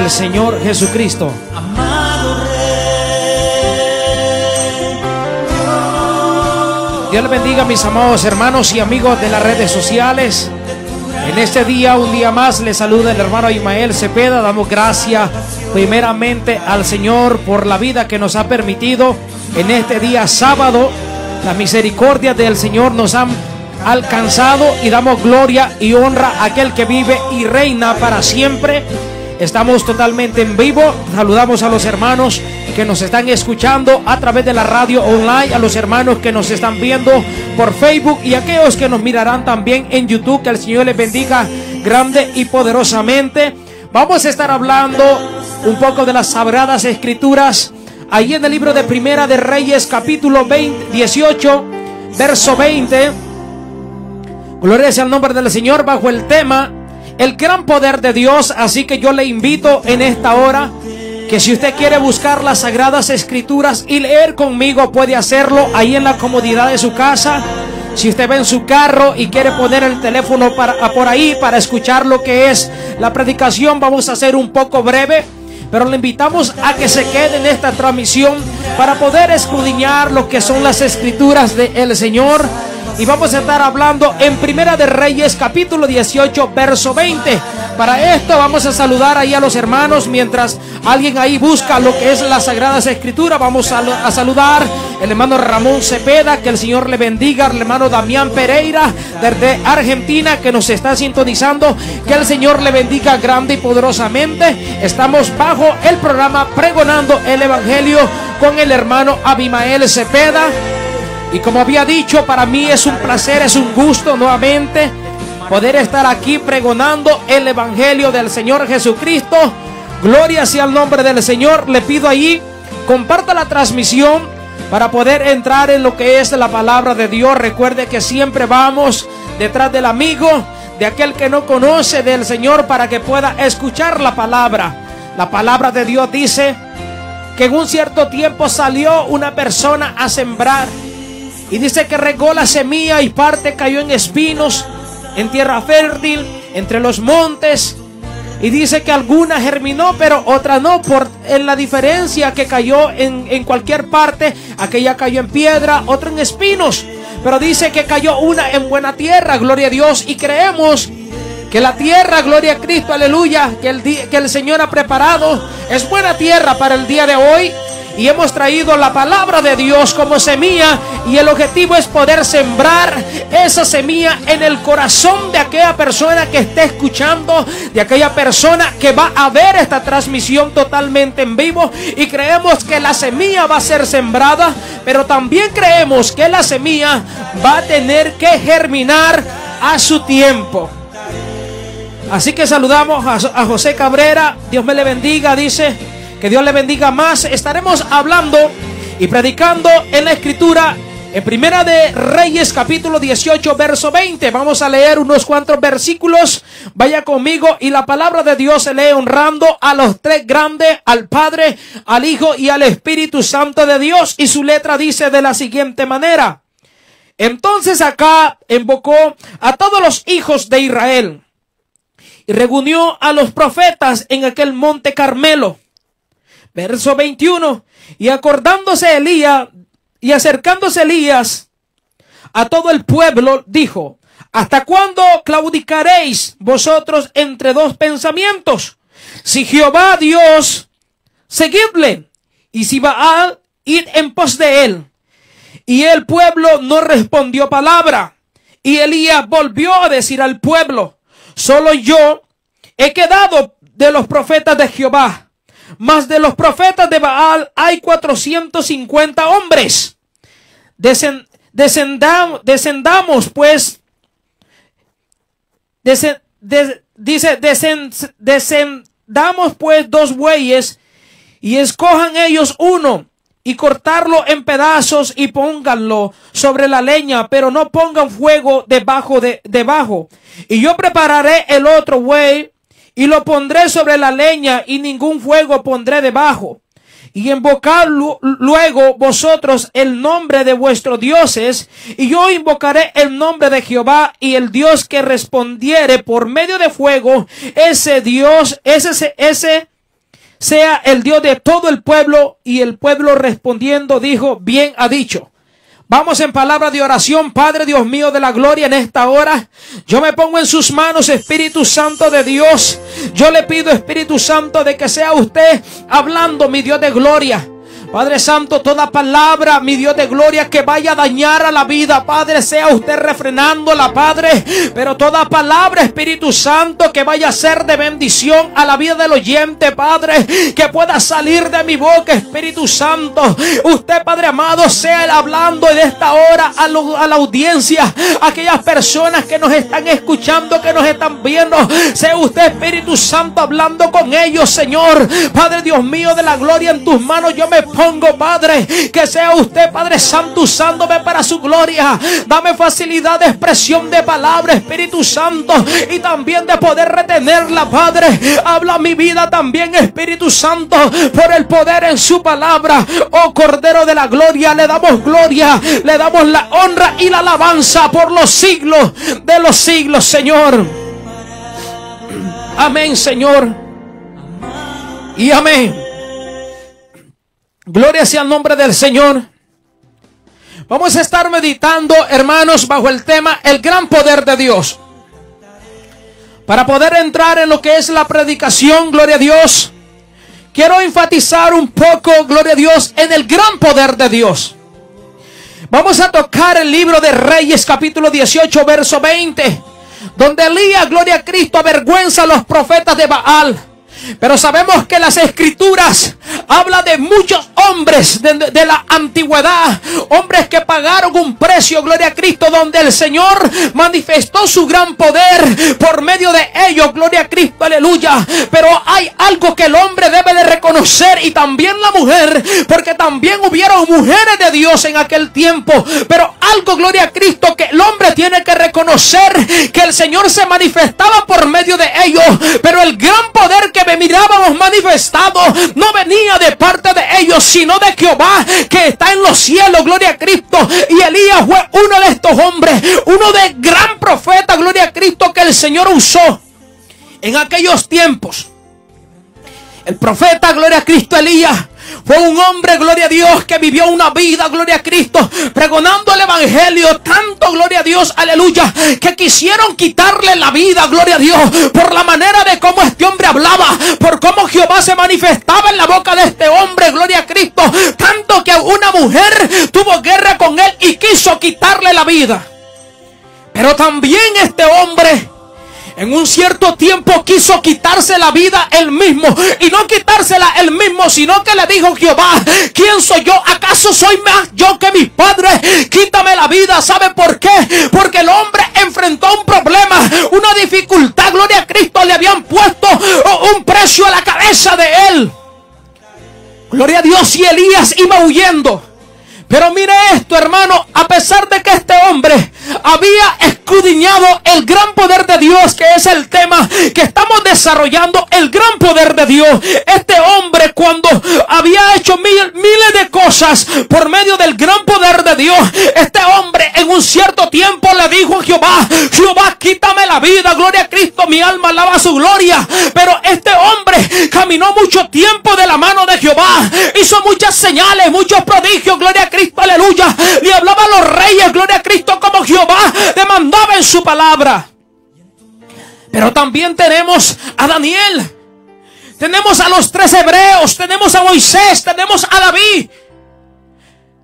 del Señor Jesucristo. Dios le bendiga mis amados hermanos y amigos de las redes sociales. En este día, un día más, le saluda el hermano Ismael Cepeda. Damos gracias primeramente al Señor por la vida que nos ha permitido en este día sábado. Las misericordias del Señor nos han alcanzado y damos gloria y honra a aquel que vive y reina para siempre. Estamos totalmente en vivo. Saludamos a los hermanos que nos están escuchando a través de la radio online, a los hermanos que nos están viendo por Facebook y aquellos que nos mirarán también en YouTube. Que el Señor les bendiga grande y poderosamente. Vamos a estar hablando un poco de las sagradas escrituras. Ahí en el libro de Primera de Reyes, capítulo 20, 18, verso 20. Gloria sea el nombre del Señor bajo el tema el gran poder de Dios. Así que yo le invito en esta hora que si usted quiere buscar las sagradas escrituras y leer conmigo, puede hacerlo ahí en la comodidad de su casa. Si usted va en su carro y quiere poner el teléfono para, por ahí para escuchar lo que es la predicación, vamos a hacer un poco breve. Pero le invitamos a que se quede en esta transmisión para poder escudriñar lo que son las escrituras del Señor. Y vamos a estar hablando en Primera de Reyes, capítulo 18, verso 20. Para esto vamos a saludar ahí a los hermanos mientras alguien ahí busca lo que es las sagradas escrituras. Vamos a, a saludar el hermano Ramón Cepeda, que el Señor le bendiga, el hermano Damián Pereira desde Argentina que nos está sintonizando, que el Señor le bendiga grande y poderosamente. Estamos bajo el programa Pregonando el Evangelio con el hermano Abimael Cepeda. Y como había dicho, para mí es un placer, es un gusto nuevamente poder estar aquí pregonando el Evangelio del Señor Jesucristo. Gloria sea el nombre del Señor. Le pido ahí, comparta la transmisión para poder entrar en lo que es la palabra de Dios. Recuerde que siempre vamos detrás del amigo, de aquel que no conoce del Señor, para que pueda escuchar la palabra. La palabra de Dios dice que en un cierto tiempo salió una persona a sembrar. Y dice que regó la semilla y parte cayó en espinos, en tierra fértil, entre los montes. Y dice que alguna germinó, pero otra no, por en la diferencia que cayó en, en cualquier parte. Aquella cayó en piedra, otra en espinos. Pero dice que cayó una en buena tierra, gloria a Dios. Y creemos que la tierra, gloria a Cristo, aleluya, que el, que el Señor ha preparado, es buena tierra para el día de hoy y hemos traído la palabra de Dios como semilla y el objetivo es poder sembrar esa semilla en el corazón de aquella persona que esté escuchando, de aquella persona que va a ver esta transmisión totalmente en vivo y creemos que la semilla va a ser sembrada, pero también creemos que la semilla va a tener que germinar a su tiempo. Así que saludamos a, José Cabrera, Dios me le bendiga, dice. Que Dios le bendiga más. Estaremos hablando y predicando en la escritura en Primera de Reyes capítulo 18 verso 20. Vamos a leer unos cuantos versículos. Vaya conmigo y la palabra de Dios se lee honrando a los tres grandes, al Padre, al Hijo y al Espíritu Santo de Dios. Y su letra dice de la siguiente manera. Entonces acá invocó a todos los hijos de Israel y reunió a los profetas en aquel monte Carmelo. Verso 21. Y acordándose Elías y acercándose Elías a todo el pueblo, dijo, ¿hasta cuándo claudicaréis vosotros entre dos pensamientos? Si Jehová Dios, seguidle, y si Baal, id en pos de él. Y el pueblo no respondió palabra. Y Elías volvió a decir al pueblo, solo yo he quedado de los profetas de Jehová. Mas de los profetas de Baal hay 450 hombres. descendamos pues, dice, descendamos pues dos bueyes y escojan ellos uno y cortarlo en pedazos y pónganlo sobre la leña, pero no pongan fuego debajo de debajo. Y yo prepararé el otro buey y lo pondré sobre la leña y ningún fuego pondré debajo. Y invocad luego vosotros el nombre de vuestros dioses, y yo invocaré el nombre de Jehová, y el Dios que respondiere por medio de fuego, ese Dios, ese, ese sea el Dios de todo el pueblo. Y el pueblo respondiendo dijo, bien ha dicho. Vamos en palabra de oración, Padre Dios mío de la gloria en esta hora. Yo me pongo en sus manos, Espíritu Santo de Dios. Yo le pido, Espíritu Santo, de que sea usted hablando, mi Dios de gloria. Padre Santo, toda palabra, mi Dios de gloria, que vaya a dañar a la vida, Padre, sea usted refrenándola, Padre. Pero toda palabra, Espíritu Santo, que vaya a ser de bendición a la vida del oyente, Padre, que pueda salir de mi boca, Espíritu Santo. Usted, Padre amado, sea el hablando en esta hora a, a la audiencia, aquellas personas que nos están escuchando, que nos están viendo. Sea usted, Espíritu Santo, hablando con ellos, Señor. Padre Dios mío, de la gloria en tus manos, yo me pongo, Padre. Que sea usted, Padre Santo, usándome para su gloria. Dame facilidad de expresión de palabra, Espíritu Santo. Y también de poder retenerla, Padre. Habla mi vida también, Espíritu Santo. Por el poder en su palabra. Oh Cordero de la Gloria, le damos gloria. Le damos la honra y la alabanza por los siglos de los siglos, Señor. Amén, Señor. Y amén. Gloria sea el nombre del Señor. Vamos a estar meditando, hermanos, bajo el tema el gran poder de Dios. Para poder entrar en lo que es la predicación, gloria a Dios, quiero enfatizar un poco, gloria a Dios, en el gran poder de Dios. Vamos a tocar el libro de Reyes, capítulo 18, verso 20, donde Elías, gloria a Cristo, avergüenza a los profetas de Baal. Pero sabemos que las escrituras habla de muchos hombres de, la antigüedad, hombres que pagaron un precio, gloria a Cristo, donde el Señor manifestó su gran poder por medio de ellos, gloria a Cristo, aleluya. Pero hay algo que el hombre debe de reconocer y también la mujer, porque también hubieron mujeres de Dios en aquel tiempo, pero algo, gloria a Cristo, que el hombre tiene que reconocer que el Señor se manifestaba por medio de ellos, pero el gran poder que mirábamos manifestado no venía de parte de ellos, sino de Jehová que está en los cielos, gloria a Cristo. Y Elías fue uno de estos hombres, uno de gran profeta, gloria a Cristo, que el Señor usó en aquellos tiempos. El profeta, gloria a Cristo, Elías, fue un hombre, gloria a Dios, que vivió una vida, gloria a Cristo, pregonando el Evangelio, tanto, gloria a Dios, aleluya, que quisieron quitarle la vida, gloria a Dios, por la manera de cómo este hombre hablaba, por cómo Jehová se manifestaba en la boca de este hombre, gloria a Cristo, tanto que una mujer tuvo guerra con él y quiso quitarle la vida. Pero también este hombre en un cierto tiempo quiso quitarse la vida él mismo. Y no quitársela él mismo, sino que le dijo Jehová, ¿quién soy yo? ¿Acaso soy más yo que mis padres? Quítame la vida. ¿Sabe por qué? Porque el hombre enfrentó un problema, una dificultad. Gloria a Cristo, le habían puesto un precio a la cabeza de él. Gloria a Dios y Elías iba huyendo. Pero mire esto, hermano, a pesar de que este hombre había escudriñado el gran poder de Dios, que es el tema que estamos desarrollando, el gran poder de Dios. Este hombre cuando había hecho mil, miles de cosas por medio del gran poder de Dios, este hombre en un cierto tiempo le dijo a Jehová, Jehová, quítame la vida, gloria a Cristo, mi alma alaba su gloria. Pero este hombre caminó mucho tiempo de la mano de Jehová, hizo muchas señales, muchos prodigios, gloria a Cristo aleluya. Le hablaba a los reyes, gloria a Cristo, como Jehová demandaba en su palabra. Pero también tenemos a Daniel. Tenemos a los tres hebreos. Tenemos a Moisés. Tenemos a David.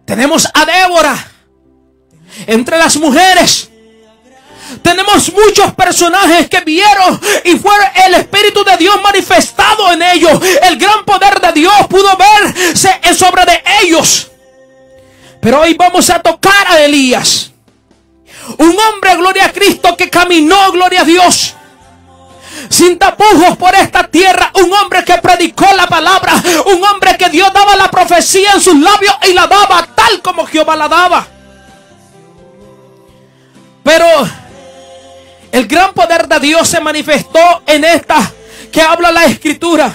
Tenemos a Débora. Entre las mujeres. Tenemos muchos personajes que vieron y fue el Espíritu de Dios manifestado en ellos. El gran poder de Dios pudo verse sobre de ellos. Pero hoy vamos a tocar a Elías. Un hombre, gloria a Cristo, que caminó, gloria a Dios sin tapujos por esta tierra. Un hombre que predicó la palabra. Un hombre que Dios daba la profecía en sus labios y la daba tal como Jehová la daba. Pero el gran poder de Dios se manifestó en esta que habla la escritura.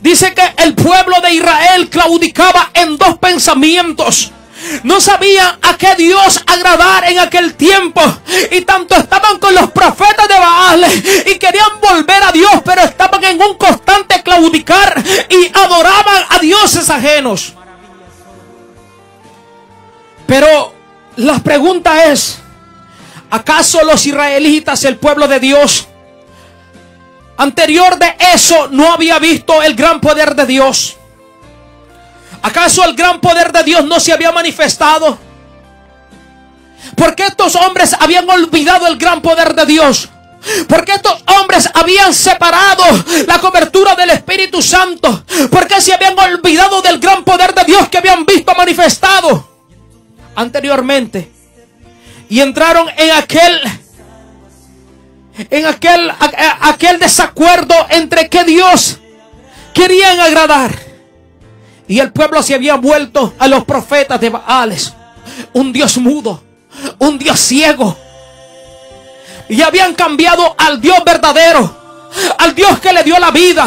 Dice que el pueblo de Israel claudicaba en dos pensamientos. No sabían a qué Dios agradar en aquel tiempo. Y tanto estaban con los profetas de Baal y querían volver a Dios, pero estaban en un constante claudicar y adoraban a dioses ajenos. Pero la pregunta es, ¿acaso los israelitas, el pueblo de Dios, anterior de eso no había visto el gran poder de Dios? ¿Acaso el gran poder de Dios no se había manifestado? Porque estos hombres habían olvidado el gran poder de Dios? Porque estos hombres habían separado la cobertura del Espíritu Santo? Porque se habían olvidado del gran poder de Dios que habían visto manifestado anteriormente? Y entraron en aquel en aquel aquel desacuerdo entre que Dios querían agradar y el pueblo se había vuelto a los profetas de Baales. Un Dios mudo. Un Dios ciego. Y habían cambiado al Dios verdadero. Al Dios que le dio la vida.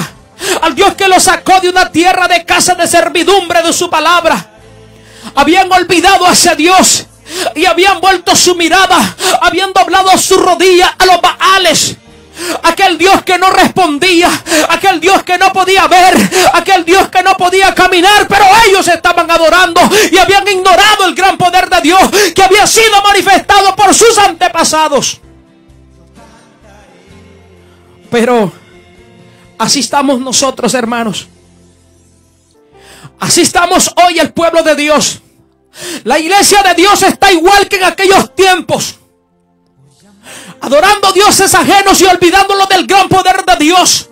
Al Dios que lo sacó de una tierra de casa de servidumbre de su palabra. Habían olvidado a ese Dios. Y habían vuelto su mirada. Habían doblado su rodilla a los Baales aquel Dios que no respondía, aquel Dios que no podía ver, aquel Dios que no podía caminar, pero ellos estaban adorando y habían ignorado el gran poder de Dios que había sido manifestado por sus antepasados. Pero así estamos nosotros, hermanos. Así estamos hoy el pueblo de Dios. La iglesia de Dios está igual que en aquellos tiempos adorando dioses ajenos y olvidándolo del gran poder de Dios.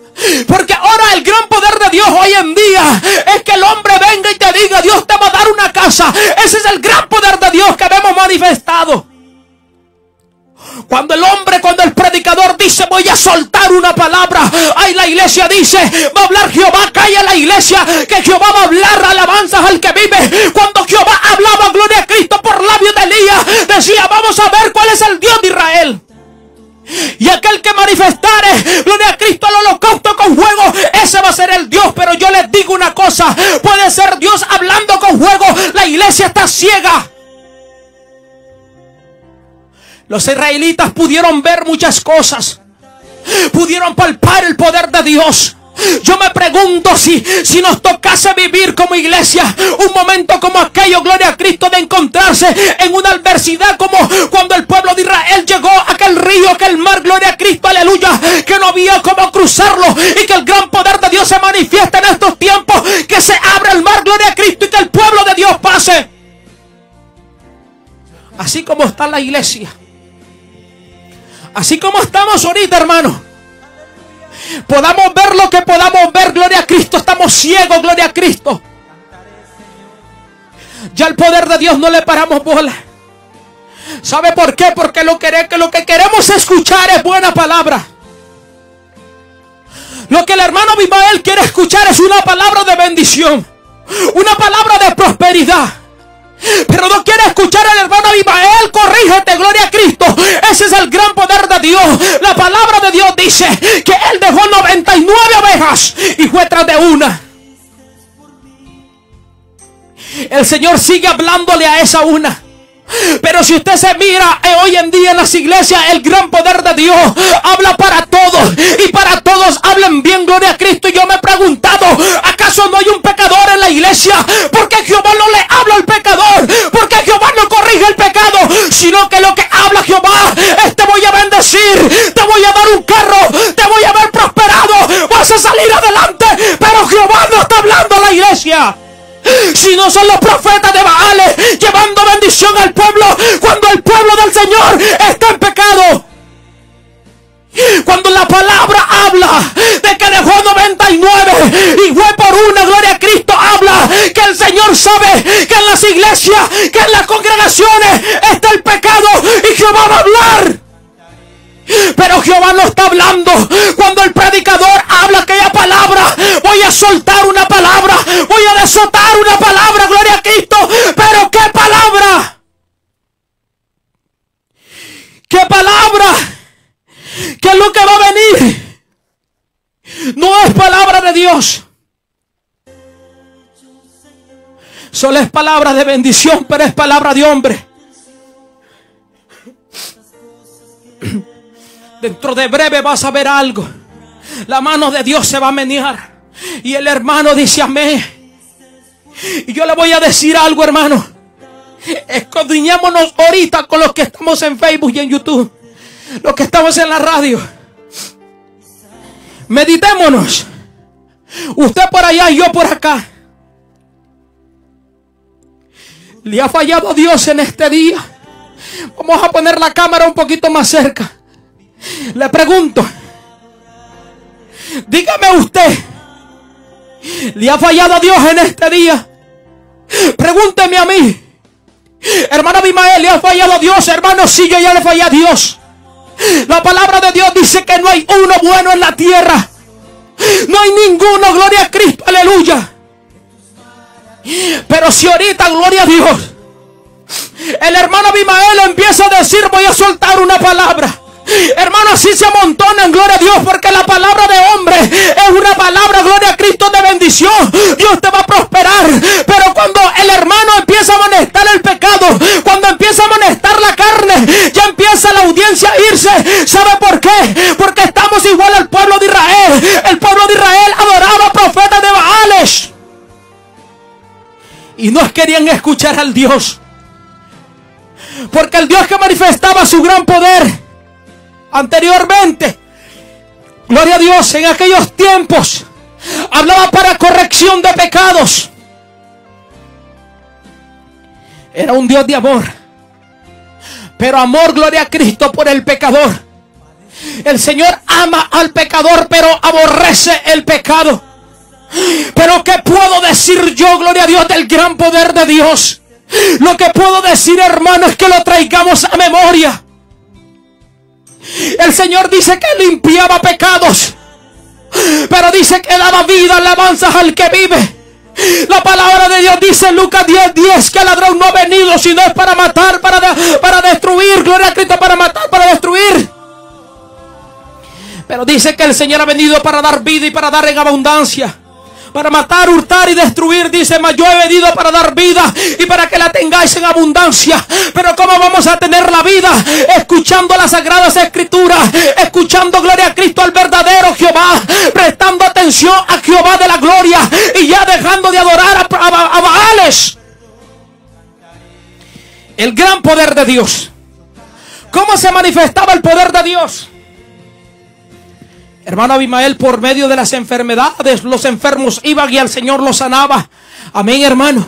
Porque ahora el gran poder de Dios hoy en día es que el hombre venga y te diga, Dios te va a dar una casa. Ese es el gran poder de Dios que vemos manifestado. Cuando el hombre, cuando el predicador dice voy a soltar una palabra, ahí la iglesia dice, va a hablar Jehová, calla la iglesia, que Jehová va a hablar alabanzas al que vive. Cuando Jehová hablaba gloria a Cristo por labios de Elías, decía, vamos a ver cuál es el Dios de Israel. Y aquel que manifestare, gloria a Cristo al holocausto con fuego, ese va a ser el Dios. Pero yo les digo una cosa, puede ser Dios hablando con fuego, la iglesia está ciega. Los israelitas pudieron ver muchas cosas. Pudieron palpar el poder de Dios. Yo me pregunto si, si nos tocase vivir como iglesia un momento como aquello, gloria a Cristo, de encontrarse en una adversidad como cuando el pueblo de Israel llegó a aquel río, aquel mar, gloria a Cristo, aleluya, que no había cómo cruzarlo y que el gran poder de Dios se manifiesta en estos tiempos, que se abre el mar, gloria a Cristo, y que el pueblo de Dios pase. Así como está la iglesia. Así como estamos ahorita, hermano podamos ver lo que podamos ver, gloria a Cristo, estamos ciegos, gloria a Cristo. Ya el poder de Dios no le paramos bola. ¿Sabe por qué? Porque lo que, lo que queremos escuchar es buena palabra. Lo que el hermano Bimael quiere escuchar es una palabra de bendición. Una palabra de prosperidad. Pero no quiere escuchar al hermano Abimael. Corrígete, gloria a Cristo. Ese es el gran poder de Dios. La palabra de Dios dice que él dejó 99 ovejas y fue tras de una. El Señor sigue hablándole a esa una. Pero si usted se mira eh, hoy en día en las iglesias, el gran poder de Dios habla para todos y para todos hablan bien, gloria a Cristo. Y yo me he preguntado, ¿acaso no hay un pecador en la iglesia? Porque Jehová no le habla pecador, porque Jehová no corrige el pecado, sino que lo que habla Jehová es te voy a bendecir, te voy a dar un carro, te voy a ver prosperado, vas a salir adelante. Pero Jehová no está hablando a la iglesia. Si no son los profetas de Baales llevando bendición al pueblo cuando el pueblo del Señor está en pecado. Cuando la palabra habla de que dejó 99 y fue por una, gloria a Cristo, que el Señor sabe que en las iglesias, que en las congregaciones está el pecado y Jehová va a hablar. Pero Jehová no está hablando. Cuando el predicador habla aquella palabra, voy a soltar una palabra, voy a desotar una palabra, gloria a Cristo. Pero ¿qué palabra? ¿Qué palabra? ¿Qué es lo que va a venir? No es palabra de Dios. Solo es palabra de bendición, pero es palabra de hombre. Dentro de breve vas a ver algo. La mano de Dios se va a menear. Y el hermano dice amén. Y yo le voy a decir algo, hermano. Escudriñémonos ahorita con los que estamos en Facebook y en YouTube. Los que estamos en la radio. Meditémonos. Usted por allá y yo por acá. ¿Le ha fallado Dios en este día? Vamos a poner la cámara un poquito más cerca. Le pregunto, dígame usted, ¿le ha fallado a Dios en este día? Pregúnteme a mí. Hermano Abimael, ¿le ha fallado a Dios? Hermano, sí, yo ya le fallé a Dios. La palabra de Dios dice que no hay uno bueno en la tierra. No hay ninguno, gloria a Cristo, aleluya. Pero si ahorita, gloria a Dios, el hermano Abimael empieza a decir, voy a soltar una palabra. Hermano, así se amontonan, gloria a Dios, porque la palabra de hombre es una palabra, gloria a Cristo, de bendición. Dios te va a prosperar. Pero cuando el hermano empieza a amonestar el pecado, cuando empieza a amonestar la carne, ya empieza la audiencia a irse. ¿Sabe por qué? Porque estamos igual al pueblo de Israel. El pueblo de Israel Y no querían escuchar al Dios. Porque el Dios que manifestaba su gran poder anteriormente. Gloria a Dios, en aquellos tiempos hablaba para corrección de pecados. Era un Dios de amor. Pero amor, gloria a Cristo por el pecador. El Señor ama al pecador, pero aborrece el pecado. Pero ¿qué puedo decir yo, gloria a Dios, del gran poder de Dios? Lo que puedo decir, hermano, es que lo traigamos a memoria. El Señor dice que limpiaba pecados. Pero dice que daba vida, alabanzas al que vive. La palabra de Dios dice en Lucas 10, 10 que el ladrón no ha venido sino es para matar, para, para destruir. Gloria a Cristo, para matar, para destruir. Pero dice que el Señor ha venido para dar vida y para dar en abundancia para matar, hurtar y destruir. Dice, mas yo he venido para dar vida y para que la tengáis en abundancia. Pero ¿cómo vamos a tener la vida? Escuchando las sagradas escrituras, escuchando gloria a Cristo al verdadero Jehová, prestando atención a Jehová de la gloria y ya dejando de adorar a, a Baales. El gran poder de Dios. ¿Cómo se manifestaba el poder de Dios? Hermano Abimael, por medio de las enfermedades, los enfermos iban y el Señor los sanaba. Amén, hermano.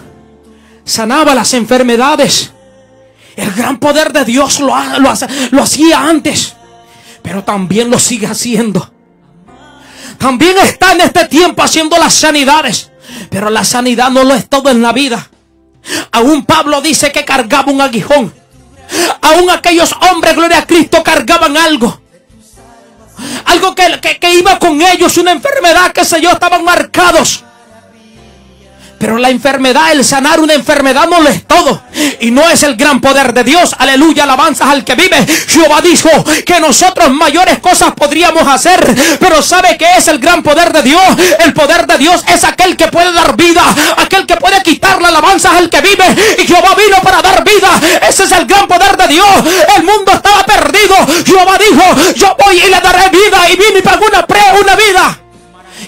Sanaba las enfermedades. El gran poder de Dios lo, lo hacía antes, pero también lo sigue haciendo. También está en este tiempo haciendo las sanidades, pero la sanidad no lo es todo en la vida. Aún Pablo dice que cargaba un aguijón. Aún aquellos hombres, gloria a Cristo, cargaban algo. Algo que, que, iba con ellos, una enfermedad que se yo, estaban marcados. Pero la enfermedad, el sanar una enfermedad no lo es todo. Y no es el gran poder de Dios. Aleluya, alabanzas al que vive. Jehová dijo que nosotros mayores cosas podríamos hacer. Pero ¿sabe qué es el gran poder de Dios? El poder de Dios es aquel que puede dar vida. Aquel que puede quitar la alabanza al que vive. Y Jehová vino para dar vida. Ese es el de Dios. El mundo estaba perdido. Jehová dijo, yo voy y le daré vida. Y vine y pagó una, pre, una vida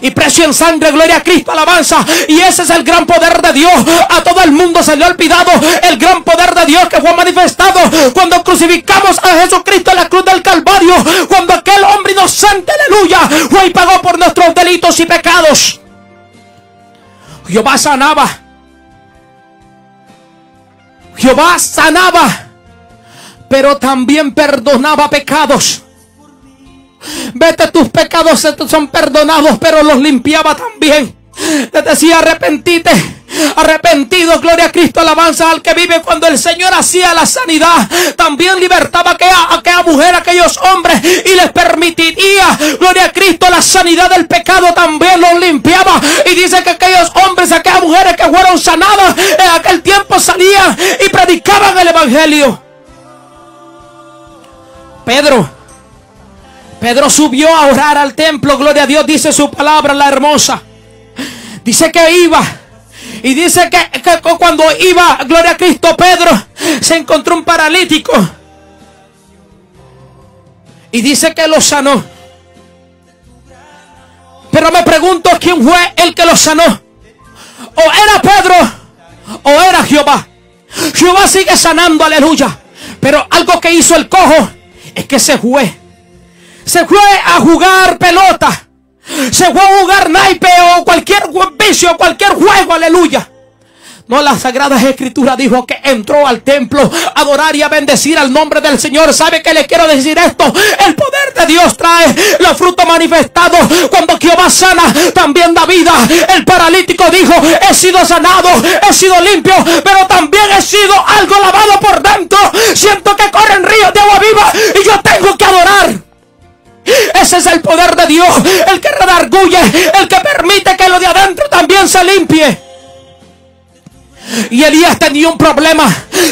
y precio en sangre, gloria a Cristo, alabanza. Y ese es el gran poder de Dios. A todo el mundo se le ha olvidado el gran poder de Dios que fue manifestado cuando crucificamos a Jesucristo en la cruz del Calvario. Cuando aquel hombre inocente, aleluya, fue y pagó por nuestros delitos y pecados. Jehová sanaba. Jehová sanaba, pero también perdonaba pecados. Vete, tus pecados son perdonados, pero los limpiaba también. Te decía arrepentite. Arrepentido, gloria a Cristo, alabanza al que vive cuando el Señor hacía la sanidad. También libertaba a aquella, mujer, a aquellos hombres y les permitiría, gloria a Cristo, la sanidad del pecado también los limpiaba. Y dice que aquellos hombres, aquellas mujeres que fueron sanadas en aquel tiempo salían y predicaban el Evangelio. Pedro Pedro subió a orar al templo, gloria a Dios, dice su palabra, la hermosa. Dice que iba. Y dice que, cuando iba, gloria a Cristo, Pedro se encontró un paralítico. Y dice que lo sanó. Pero me pregunto quién fue el que lo sanó. O era Pedro o era Jehová. Jehová sigue sanando, aleluya. Pero algo que hizo el cojo es que se fue se fue a jugar pelota, se fue a jugar naipe o cualquier vicio, cualquier juego, aleluya. No, la Sagrada Escritura dijo que entró al templo a adorar y a bendecir al nombre del Señor. ¿Sabe qué le quiero decir esto? El poder de Dios trae los frutos manifestados. Cuando Jehová sana, también da vida. El paralítico dijo, he sido sanado, he sido limpio, pero también he sido algo lavado por dentro. Siento que corren ríos de agua viva y yo tengo que adorar. Ese es el poder de Dios, el que redarguye, el que permite que lo de adentro también se limpie. Y Elías tenía un problema.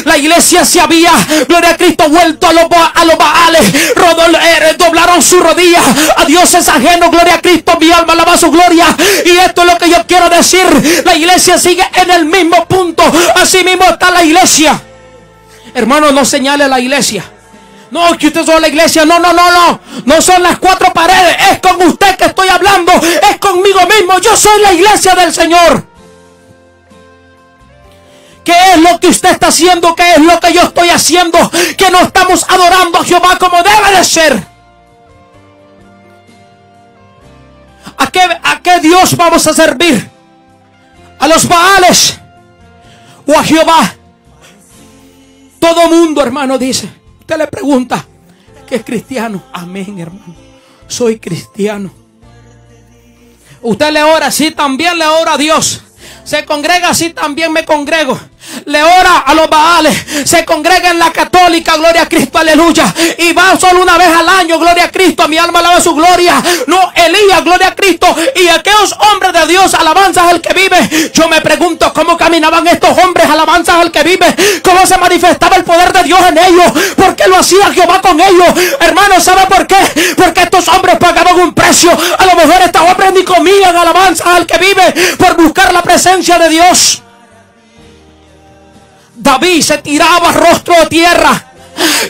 La iglesia se había, gloria a Cristo, vuelto a los, a baales. Eh, doblaron su rodilla. A Dios es ajeno, gloria a Cristo. Mi alma alaba su gloria. Y esto es lo que yo quiero decir. La iglesia sigue en el mismo punto. Así mismo está la iglesia. Hermano, no señale la iglesia. No, que usted son la iglesia. No, no, no, no. No son las cuatro paredes. Es con usted que estoy hablando. Es conmigo mismo. Yo soy la iglesia del Señor. ¿Qué es lo que usted está haciendo? ¿Qué es lo que yo estoy haciendo? Que no estamos adorando a Jehová como debe de ser. ¿A qué, ¿A qué Dios vamos a servir? ¿A los Baales? ¿O a Jehová? Todo mundo, hermano, dice. Usted le pregunta que es cristiano. Amén, hermano. Soy cristiano. Usted le ora, sí, también le ora a Dios. Se congrega, sí, también me congrego le ora a los Baales, se congrega en la católica, gloria a Cristo, aleluya, y va solo una vez al año, gloria a Cristo, mi alma alaba su gloria, no, Elías, gloria a Cristo, y aquellos hombres de Dios, alabanzas al que vive, yo me pregunto cómo caminaban estos hombres, alabanzas al que vive, cómo se manifestaba el poder de Dios en ellos, por qué lo hacía Jehová con ellos, hermano, ¿sabe por qué? Porque estos hombres pagaban un precio, a lo mejor estos hombres ni comían alabanzas al que vive, por buscar la presencia de Dios. David se tiraba rostro de tierra.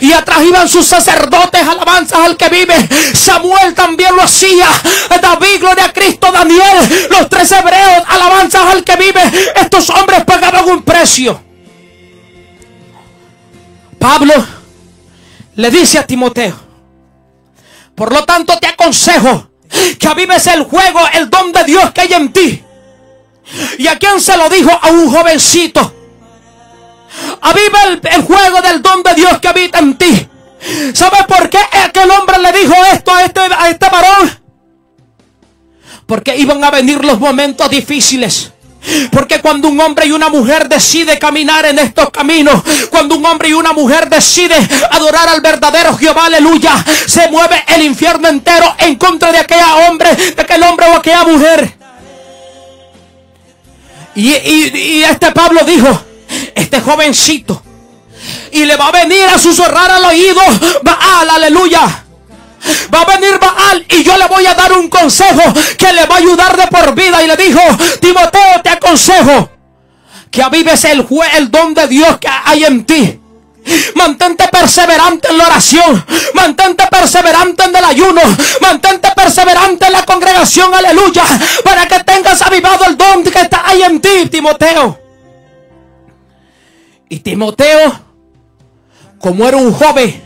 Y atrás iban sus sacerdotes, alabanzas al que vive. Samuel también lo hacía. David, gloria a Cristo, Daniel, los tres hebreos, alabanzas al que vive. Estos hombres pagaban un precio. Pablo le dice a Timoteo, por lo tanto te aconsejo que avives el juego, el don de Dios que hay en ti. ¿Y a quién se lo dijo? A un jovencito Aviva el, juego del don de Dios que habita en ti. ¿Sabe por qué aquel hombre le dijo esto a este, a este varón? Porque iban a venir los momentos difíciles. Porque cuando un hombre y una mujer decide caminar en estos caminos, cuando un hombre y una mujer decide adorar al verdadero Jehová, aleluya, se mueve el infierno entero en contra de aquella hombre, de aquel hombre o aquella mujer. Y, y este Pablo dijo, este jovencito. Y le va a venir a susurrar al oído, Baal, aleluya. Va a venir Baal y yo le voy a dar un consejo que le va a ayudar de por vida. Y le dijo, Timoteo, te aconsejo que avives el, el don de Dios que hay en ti. Mantente perseverante en la oración. Mantente perseverante en el ayuno. Mantente perseverante en la congregación. Aleluya. Para que tengas avivado el don que está ahí en ti, Timoteo. Y Timoteo, como era un joven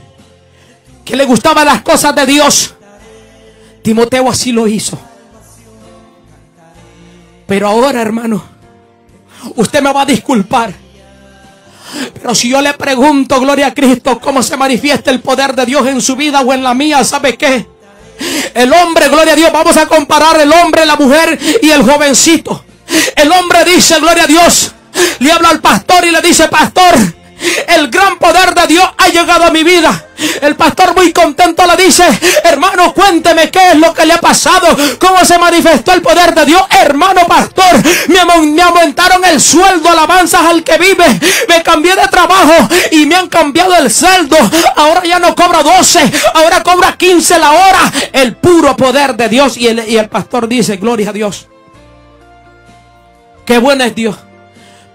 que le gustaban las cosas de Dios, Timoteo así lo hizo. Pero ahora, hermano, usted me va a disculpar. Pero si yo le pregunto, gloria a Cristo, cómo se manifiesta el poder de Dios en su vida o en la mía, ¿sabe qué? El hombre, gloria a Dios, vamos a comparar el hombre, la mujer y el jovencito. El hombre dice, gloria a Dios, le habla al pastor y le dice, pastor, el gran poder de Dios ha llegado a mi vida. El pastor muy contento le dice, hermano, cuénteme qué es lo que le ha pasado, cómo se manifestó el poder de Dios. Hermano pastor, me, aumentaron el sueldo, alabanzas al que vive. Me cambié de trabajo y me han cambiado el sueldo. Ahora ya no cobro 12, ahora cobra 15 la hora. El puro poder de Dios. Y el, y el pastor dice, gloria a Dios. Qué bueno es Dios.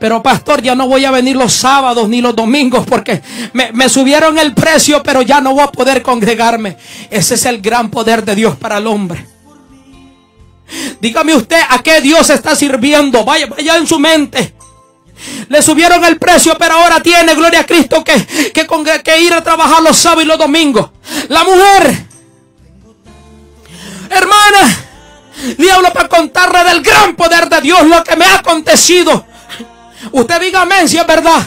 Pero pastor, ya no voy a venir los sábados ni los domingos porque me, subieron el precio, pero ya no voy a poder congregarme. Ese es el gran poder de Dios para el hombre. Dígame usted a qué Dios está sirviendo. Vaya, vaya en su mente. Le subieron el precio, pero ahora tiene, gloria a Cristo, que, que, ir a trabajar los sábados y los domingos. La mujer, hermana, le hablo para contarle del gran poder de Dios, lo que me ha acontecido. Usted dígame si es verdad.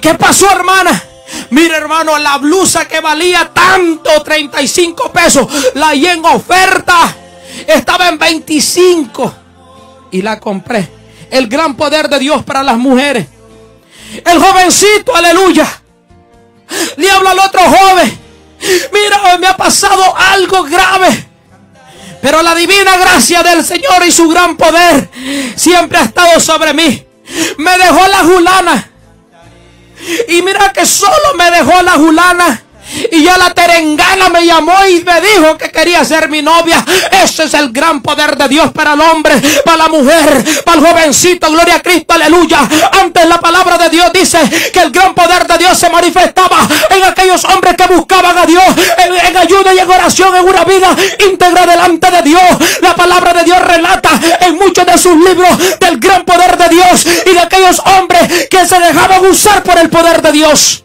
¿Qué pasó, hermana? Mire, hermano, la blusa que valía tanto, 35 pesos, la y en oferta. Estaba en 25 y la compré. El gran poder de Dios para las mujeres. El jovencito, aleluya. Le habla al otro joven. Mira, me ha pasado algo grave. Pero la divina gracia del Señor y su gran poder siempre ha estado sobre mí. Me dejó la julana. Y mira que solo me dejó la julana. Y ya la terengana me llamó y me dijo que quería ser mi novia. Ese es el gran poder de Dios para el hombre, para la mujer, para el jovencito. Gloria a Cristo, aleluya. Antes la palabra de Dios dice que el gran poder de Dios se manifestaba en aquellos hombres que buscaban a Dios en, ayuda y en oración en una vida íntegra delante de Dios. La palabra de Dios relata en muchos de sus libros del gran poder de Dios y de aquellos hombres que se dejaban usar por el poder de Dios.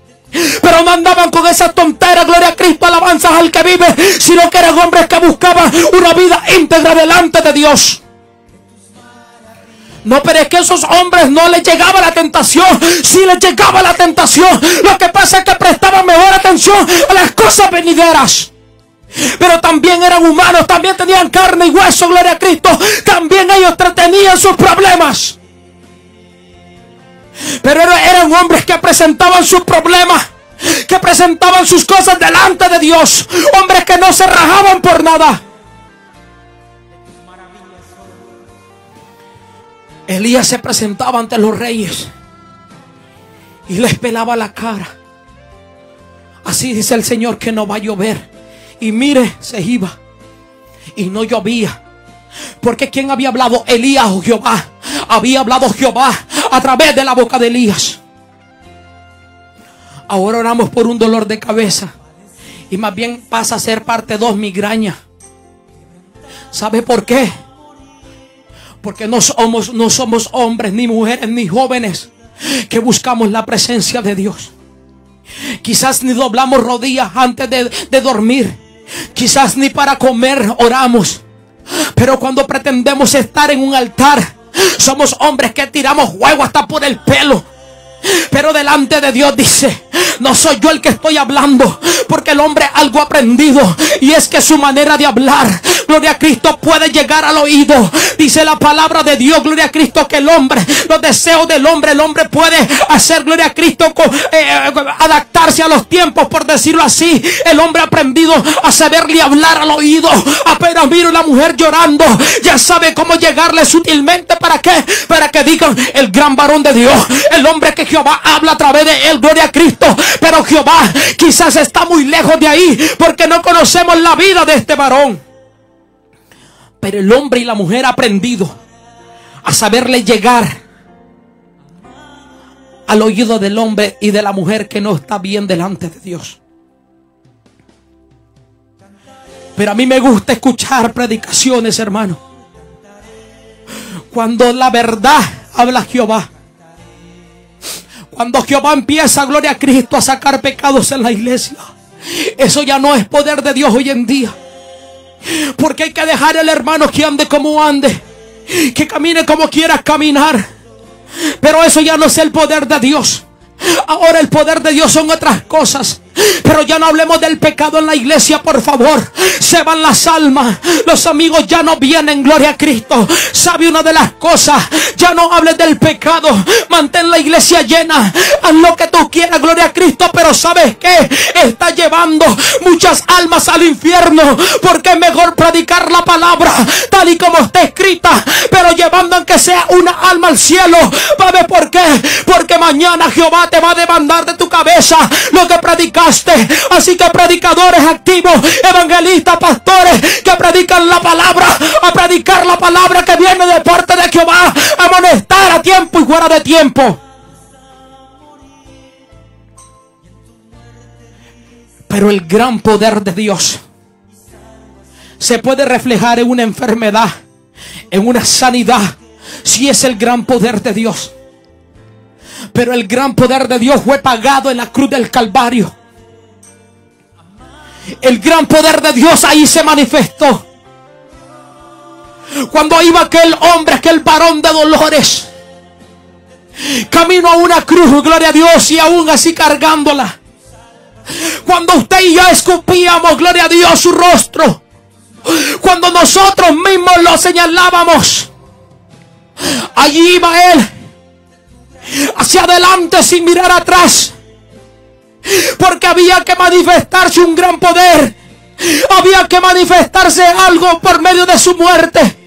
Pero no andaban con esa tontera, gloria a Cristo, alabanzas al que vive, sino que eran hombres que buscaban una vida íntegra delante de Dios. No, pero es que esos hombres no les llegaba la tentación. Si les llegaba la tentación, lo que pasa es que prestaban mejor atención a las cosas venideras. Pero también eran humanos, también tenían carne y hueso, gloria a Cristo. También ellos tenían sus problemas. Pero eran hombres que presentaban sus problemas, que presentaban sus cosas delante de Dios. Hombres que no se rajaban por nada. Elías se presentaba ante los reyes y les pelaba la cara. Así dice el Señor que no va a llover. Y mire, se iba y no llovía. Porque quien había hablado Elías o Jehová. Había hablado Jehová a través de la boca de Elías. Ahora oramos por un dolor de cabeza. Y más bien pasa a ser parte dos migraña. ¿Sabe por qué? Porque no somos, no somos hombres, ni mujeres, ni jóvenes que buscamos la presencia de Dios. Quizás ni doblamos rodillas antes de, de dormir. Quizás ni para comer oramos. Pero cuando pretendemos estar en un altar, somos hombres que tiramos huevo hasta por el pelo. Pero delante de Dios dice, no soy yo el que estoy hablando, porque el hombre algo aprendido y es que su manera de hablar, gloria a Cristo, puede llegar al oído. Dice la palabra de Dios, gloria a Cristo, que el hombre, los deseos del hombre, el hombre puede hacer, gloria a Cristo, eh, adaptarse a los tiempos, por decirlo así. El hombre ha aprendido a saberle hablar al oído. Apenas mira una mujer llorando, ya sabe cómo llegarle sutilmente. ¿Para qué? Para que digan el gran varón de Dios, el hombre que Jehová habla a través de él, gloria a Cristo. Pero Jehová quizás está muy lejos de ahí porque no conocemos la vida de este varón. Pero el hombre y la mujer ha aprendido a saberle llegar al oído del hombre y de la mujer que no está bien delante de Dios. Pero a mí me gusta escuchar predicaciones, hermano. Cuando la verdad habla Jehová. Cuando Jehová empieza, gloria a Cristo, a sacar pecados en la iglesia. Eso ya no es poder de Dios hoy en día. Porque hay que dejar al hermano que ande como ande. Que camine como quiera caminar. Pero eso ya no es el poder de Dios. Ahora el poder de Dios son otras cosas. Pero ya no hablemos del pecado en la iglesia, por favor. Se van las almas. Los amigos ya no vienen, gloria a Cristo. Sabe una de las cosas. Ya no hables del pecado. Mantén la iglesia llena. Haz lo que tú quieras, gloria a Cristo. Pero ¿sabes qué? Está llevando muchas almas al infierno. Porque es mejor predicar la palabra tal y como está escrita. Pero llevando aunque sea una alma al cielo. ¿Sabe por qué? Porque mañana Jehová te va a demandar de tu cabeza lo que predicaste Así que predicadores activos, evangelistas, pastores que predican la palabra, a predicar la palabra que viene de parte de Jehová, a amonestar a tiempo y fuera de tiempo. Pero el gran poder de Dios se puede reflejar en una enfermedad, en una sanidad, si es el gran poder de Dios. Pero el gran poder de Dios fue pagado en la cruz del Calvario. El gran poder de Dios ahí se manifestó. Cuando iba aquel hombre, aquel varón de dolores, camino a una cruz, gloria a Dios, y aún así cargándola. Cuando usted y yo escupíamos, gloria a Dios, su rostro. Cuando nosotros mismos lo señalábamos. Allí iba él. Hacia adelante sin mirar atrás. Porque había que manifestarse un gran poder. Había que manifestarse algo por medio de su muerte.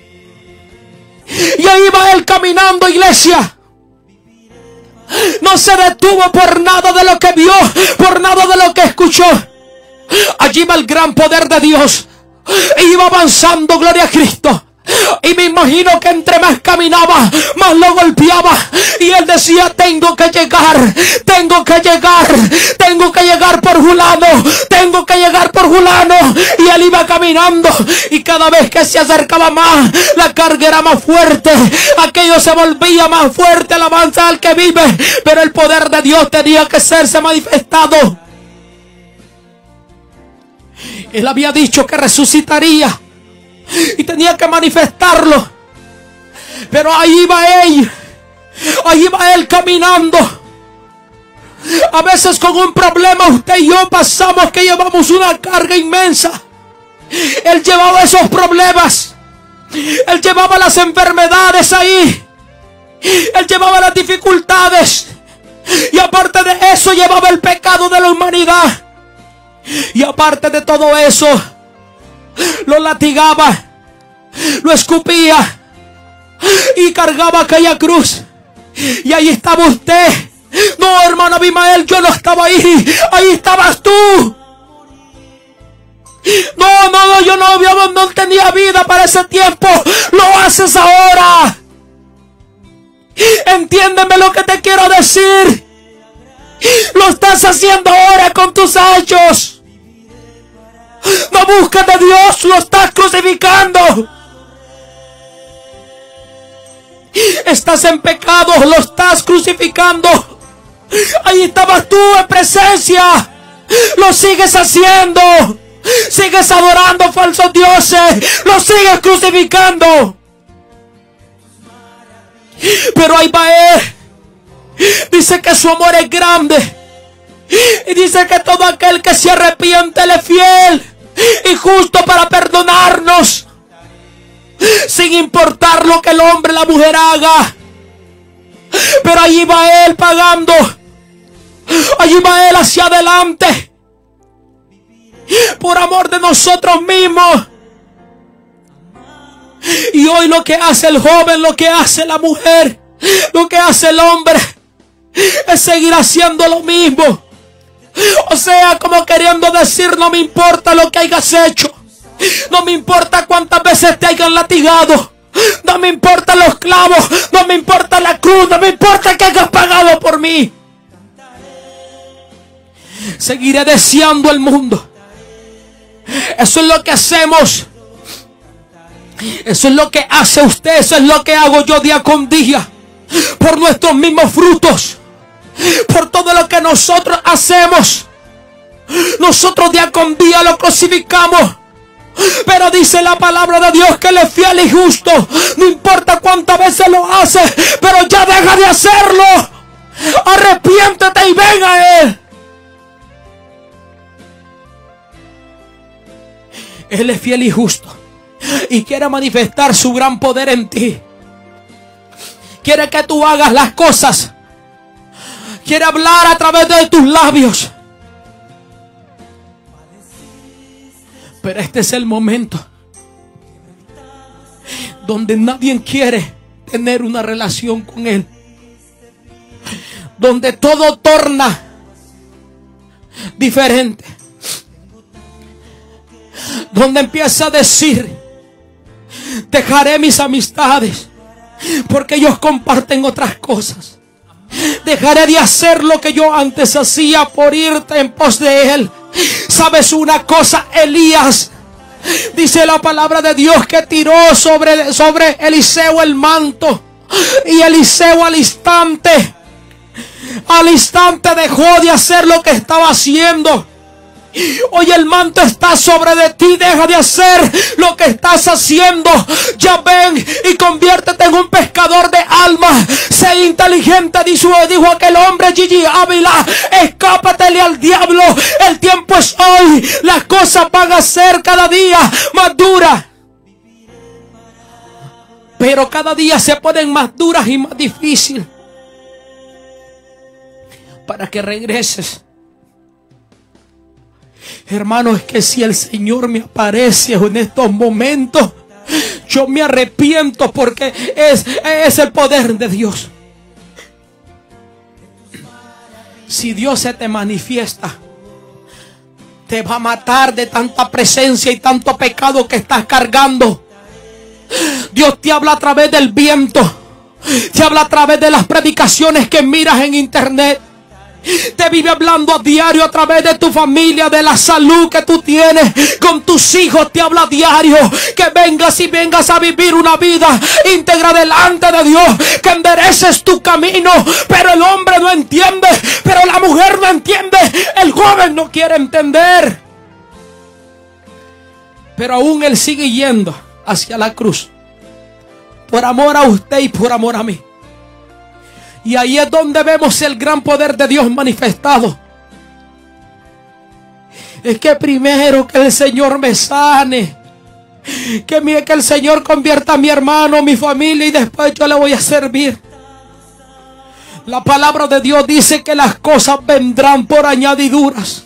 Y ahí va él caminando, iglesia. No se detuvo por nada de lo que vio, por nada de lo que escuchó. Allí va el gran poder de Dios. E iba avanzando, gloria a Cristo. Y me imagino que entre más caminaba, más lo golpeaba. Y él decía, tengo que llegar, tengo que llegar, tengo que llegar por Julano, tengo que llegar por Julano. Y él iba caminando. Y cada vez que se acercaba más, la carga era más fuerte. Aquello se volvía más fuerte, alabanza al que vive. Pero el poder de Dios tenía que serse manifestado. Él había dicho que resucitaría y tenía que manifestarlo. Pero ahí va él, ahí va él caminando. A veces con un problema usted y yo pasamos que llevamos una carga inmensa. Él llevaba esos problemas. Él llevaba las enfermedades ahí. Él llevaba las dificultades. Y aparte de eso llevaba el pecado de la humanidad. Y aparte de todo eso, lo latigaba, lo escupía y cargaba aquella cruz. Y ahí estaba usted. No, hermano Abimael, yo no estaba ahí. Ahí estabas tú. No, no, no, yo no, no tenía vida para ese tiempo. Lo haces ahora. Entiéndeme lo que te quiero decir. Lo estás haciendo ahora con tus hechos. No buscas de Dios, lo estás crucificando. Estás en pecado, lo estás crucificando. Ahí estabas tú en presencia. Lo sigues haciendo. Sigues adorando falsos dioses. Lo sigues crucificando. Pero ahí va él. Dice que su amor es grande. Y dice que todo aquel que se arrepiente le es fiel y justo para perdonarnos. Sin importar lo que el hombre la mujer haga. Pero allí va Él pagando. Allí va Él hacia adelante. Por amor de nosotros mismos. Y hoy lo que hace el joven, lo que hace la mujer, lo que hace el hombre, es seguir haciendo lo mismo. O sea, como queriendo decir, no me importa lo que hayas hecho. No me importa cuántas veces te hayan latigado. No me importan los clavos, no me importa la cruz, no me importa que hayas pagado por mí. Seguiré deseando el mundo. Eso es lo que hacemos. Eso es lo que hace usted, eso es lo que hago yo día con día. Por nuestros mismos frutos. Por todo lo que nosotros hacemos. Nosotros día con día lo crucificamos. Pero dice la palabra de Dios que Él es fiel y justo. No importa cuántas veces lo hace, pero ya deja de hacerlo. Arrepiéntete y ven a Él. Él es fiel y justo. Y quiere manifestar su gran poder en ti. Quiere que tú hagas las cosas. Quiere hablar a través de tus labios. Pero este es el momento donde nadie quiere tener una relación con Él. Donde todo torna diferente. Donde empieza a decir, dejaré mis amistades porque ellos comparten otras cosas. Dejaré de hacer lo que yo antes hacía por irte en pos de Él. ¿Sabes una cosa, Elías? Dice la palabra de Dios que tiró sobre, sobre Eliseo el manto. Y Eliseo al instante, al instante dejó de hacer lo que estaba haciendo. Hoy el manto está sobre de ti. Deja de hacer lo que estás haciendo. Ya ven y conviértete en un pescador de almas. Sé inteligente, dijo, dijo aquel hombre Gigi Ávila. Escápatele al diablo. El tiempo es hoy. Las cosas van a ser cada día más duras. Pero cada día se ponen más duras y más difíciles. Para que regreses Hermano, es que si el Señor me aparece en estos momentos, yo me arrepiento porque es, es el poder de Dios. Si Dios se te manifiesta, te va a matar de tanta presencia y tanto pecado que estás cargando. Dios te habla a través del viento. Te habla a través de las predicaciones que miras en internet. Te vive hablando a diario a través de tu familia, de la salud que tú tienes. Con tus hijos te habla a diario. Que vengas y vengas a vivir una vida íntegra delante de Dios. Que endereces tu camino. Pero el hombre no entiende. Pero la mujer no entiende. El joven no quiere entender. Pero aún él sigue yendo hacia la cruz. Por amor a usted y por amor a mí. Y ahí es donde vemos el gran poder de Dios manifestado. Es que primero que el Señor me sane. Que, que el Señor convierta a mi hermano, mi familia y después yo le voy a servir. La palabra de Dios dice que las cosas vendrán por añadiduras.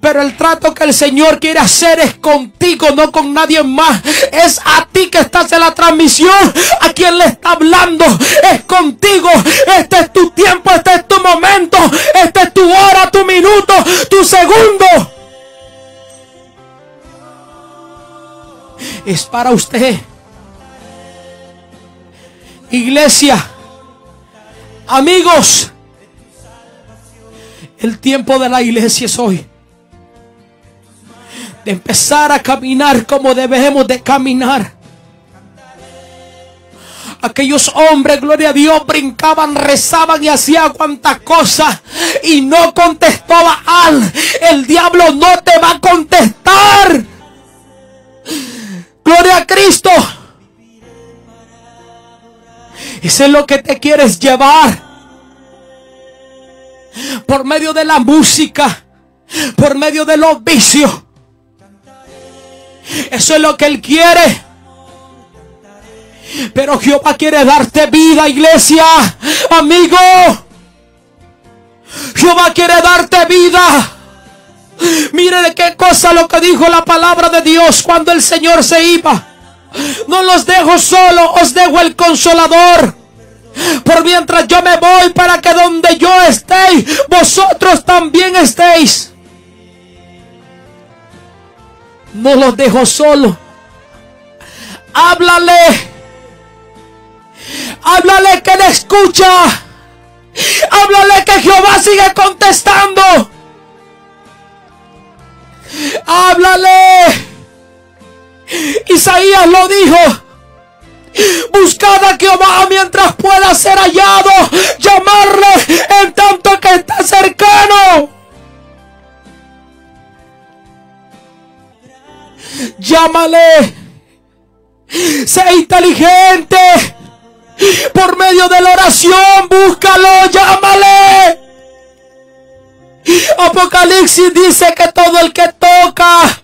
Pero el trato que el Señor quiere hacer es contigo, no con nadie más. Es a ti que estás en la transmisión, a quien le está hablando. Es contigo. Este es tu tiempo, este es tu momento, este es tu hora, tu minuto, tu segundo. Es para usted. Iglesia, amigos, el tiempo de la iglesia es hoy de empezar a caminar como debemos de caminar. Aquellos hombres, gloria a Dios, brincaban, rezaban y hacían cuantas cosas. Y no contestó al. El diablo no te va a contestar. Gloria a Cristo. Eso es lo que te quieres llevar. Por medio de la música. Por medio de los vicios eso es lo que Él quiere. Pero Jehová quiere darte vida, iglesia. Amigo. Jehová quiere darte vida. Mire qué cosa lo que dijo la palabra de Dios cuando el Señor se iba. No los dejo solo, os dejo el consolador. Por mientras yo me voy para que donde yo esté, vosotros también estéis no los dejo solo. Háblale. Háblale que le escucha. Háblale que Jehová sigue contestando. Háblale. Isaías lo dijo. Buscad a Jehová mientras pueda ser hallado. Llamarle en tanto que está cercano. Llámale. Sé inteligente. Por medio de la oración, búscalo, llámale. Apocalipsis dice que todo el que toca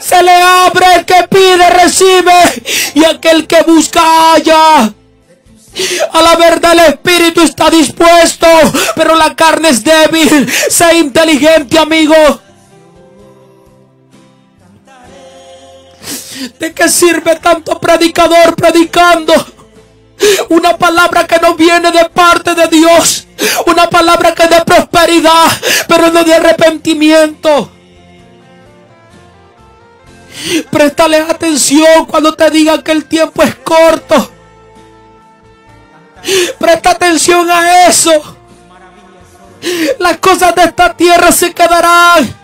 se le abre, el que pide recibe y aquel que busca halla. A la verdad el espíritu está dispuesto, pero la carne es débil. Sé inteligente, amigo. ¿De qué sirve tanto predicador predicando? Una palabra que no viene de parte de Dios. Una palabra que de prosperidad, pero no de arrepentimiento. Préstale atención cuando te digan que el tiempo es corto. Presta atención a eso. Las cosas de esta tierra se quedarán.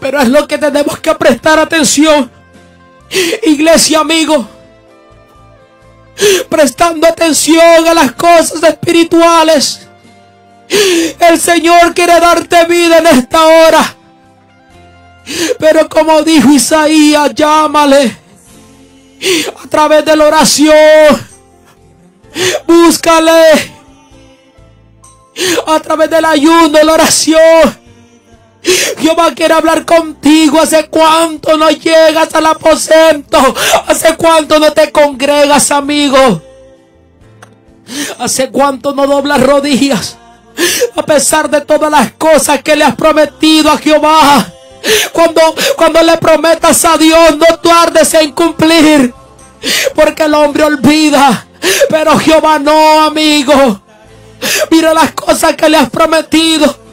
Pero es lo que tenemos que prestar atención. Iglesia, amigo. Prestando atención a las cosas espirituales. El Señor quiere darte vida en esta hora. Pero como dijo Isaías, llámale a través de la oración. Búscale a través del ayuno, la oración. Jehová quiere hablar contigo. ¿Hace cuánto no llegas al aposento? ¿Hace cuánto no te congregas, amigo? ¿Hace cuánto no doblas rodillas? A pesar de todas las cosas que le has prometido a Jehová. Cuando, cuando le prometas a Dios, no tardes en cumplir. Porque el hombre olvida. Pero Jehová no, amigo. Mira las cosas que le has prometido.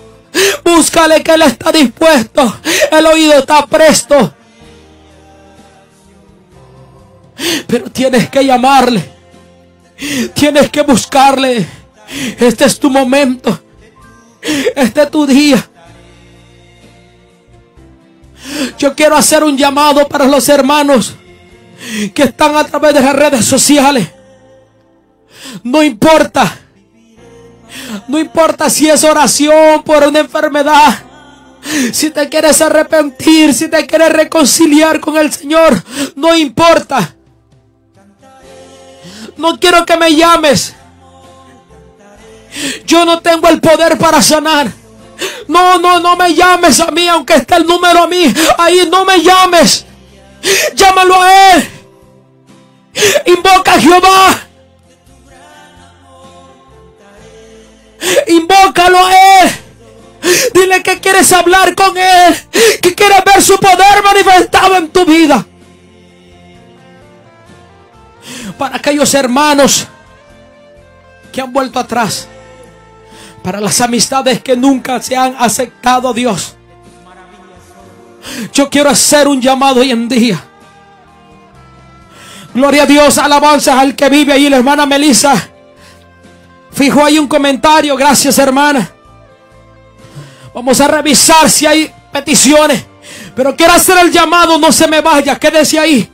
Búscale que Él está dispuesto. El oído está presto. Pero tienes que llamarle. Tienes que buscarle. Este es tu momento. Este es tu día. Yo quiero hacer un llamado para los hermanos que están a través de las redes sociales. No importa. No importa si es oración por una enfermedad. Si te quieres arrepentir, si te quieres reconciliar con el Señor, no importa. No quiero que me llames. Yo no tengo el poder para sanar. No, no, no me llames a mí, aunque esté el número a mí. Ahí no me llames. Llámalo a Él. Invoca a Jehová. Invócalo a Él. Dile que quieres hablar con Él. Que quieres ver su poder manifestado en tu vida. Para aquellos hermanos que han vuelto atrás para las amistades que nunca se han aceptado Dios. Yo quiero hacer un llamado hoy en día. Gloria a Dios, alabanza al que vive ahí, la hermana Melissa. Fijo ahí un comentario, gracias hermana. Vamos a revisar si hay peticiones. Pero quiero hacer el llamado, no se me vaya, quédese ahí.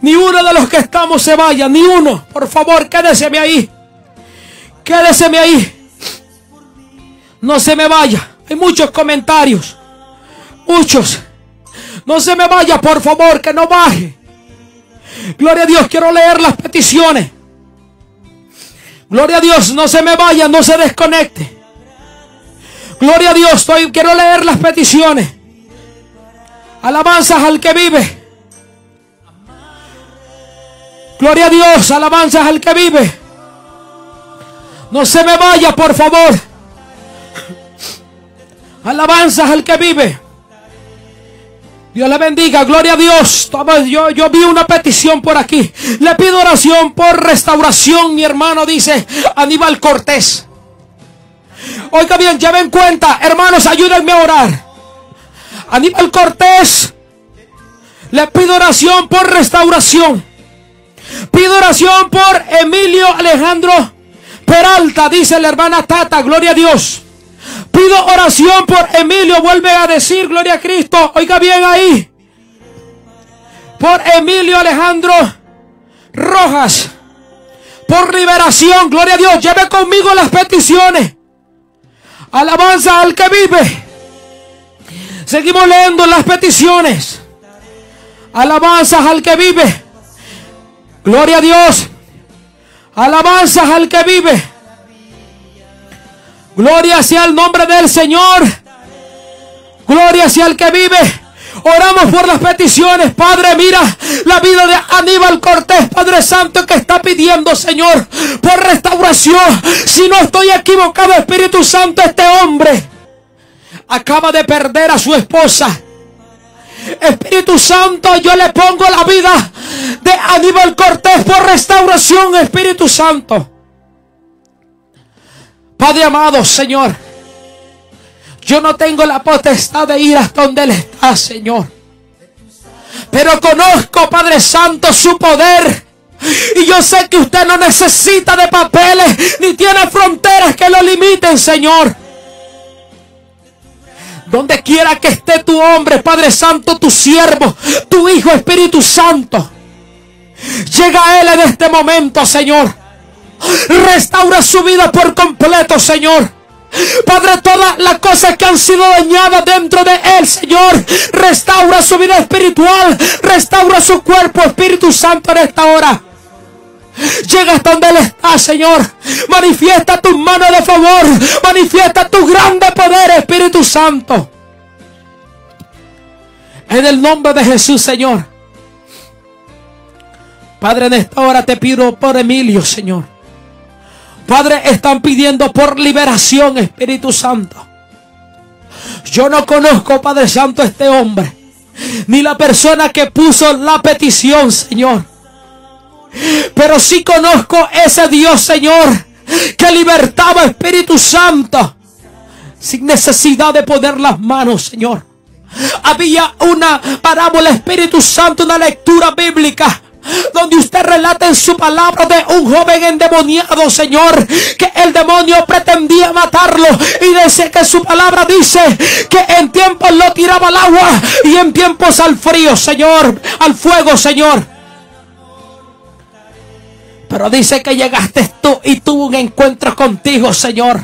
Ni uno de los que estamos se vaya, ni uno. Por favor, quédeseme ahí. Quédeseme ahí. No se me vaya. Hay muchos comentarios. Muchos. No se me vaya, por favor, que no baje. Gloria a Dios, quiero leer las peticiones. Gloria a Dios, no se me vaya, no se desconecte. Gloria a Dios, estoy, quiero leer las peticiones. Alabanzas al que vive. Gloria a Dios, alabanzas al que vive. No se me vaya, por favor. Alabanzas al que vive. Dios le bendiga, gloria a Dios. Yo, yo vi una petición por aquí. Le pido oración por restauración, mi hermano dice Aníbal Cortés. Oiga bien, lleven cuenta, hermanos, ayúdenme a orar. Aníbal Cortés Le pido oración por restauración. Pido oración por Emilio Alejandro Peralta, dice la hermana Tata, gloria a Dios. Pido oración por Emilio, vuelve a decir, gloria a Cristo. Oiga bien ahí. Por Emilio Alejandro Rojas. Por liberación, gloria a Dios. Lleve conmigo las peticiones. Alabanza al que vive. Seguimos leyendo las peticiones. Alabanzas al que vive. Gloria a Dios. Alabanzas al que vive. Gloria sea el nombre del Señor. Gloria sea el que vive. Oramos por las peticiones, Padre. Mira la vida de Aníbal Cortés, Padre Santo, que está pidiendo, Señor, por restauración. Si no estoy equivocado, Espíritu Santo, este hombre acaba de perder a su esposa. Espíritu Santo, yo le pongo la vida de Aníbal Cortés por restauración, Espíritu Santo. Padre amado, Señor, yo no tengo la potestad de ir hasta donde Él está, Señor. Pero conozco, Padre Santo, su poder. Y yo sé que usted no necesita de papeles ni tiene fronteras que lo limiten, Señor. Donde quiera que esté tu hombre, Padre Santo, tu siervo, tu Hijo Espíritu Santo. Llega a Él en este momento, Señor. Restaura su vida por completo, Señor. Padre, todas las cosas que han sido dañadas dentro de Él, Señor. Restaura su vida espiritual. Restaura su cuerpo, Espíritu Santo, en esta hora. Llega hasta donde Él está, Señor. Manifiesta tu mano de favor. Manifiesta tu grande poder, Espíritu Santo. En el nombre de Jesús, Señor. Padre, en esta hora te pido por Emilio, Señor. Padre, están pidiendo por liberación, Espíritu Santo. Yo no conozco, Padre Santo, este hombre. Ni la persona que puso la petición, Señor. Pero sí conozco ese Dios, Señor, que libertaba Espíritu Santo sin necesidad de poner las manos, Señor. Había una parábola Espíritu Santo, una lectura bíblica donde usted relata en su palabra de un joven endemoniado, Señor, que el demonio pretendía matarlo y dice que su palabra dice que en tiempos lo tiraba al agua y en tiempos al frío, Señor, al fuego, Señor. Pero dice que llegaste tú y tuvo un encuentro contigo, Señor.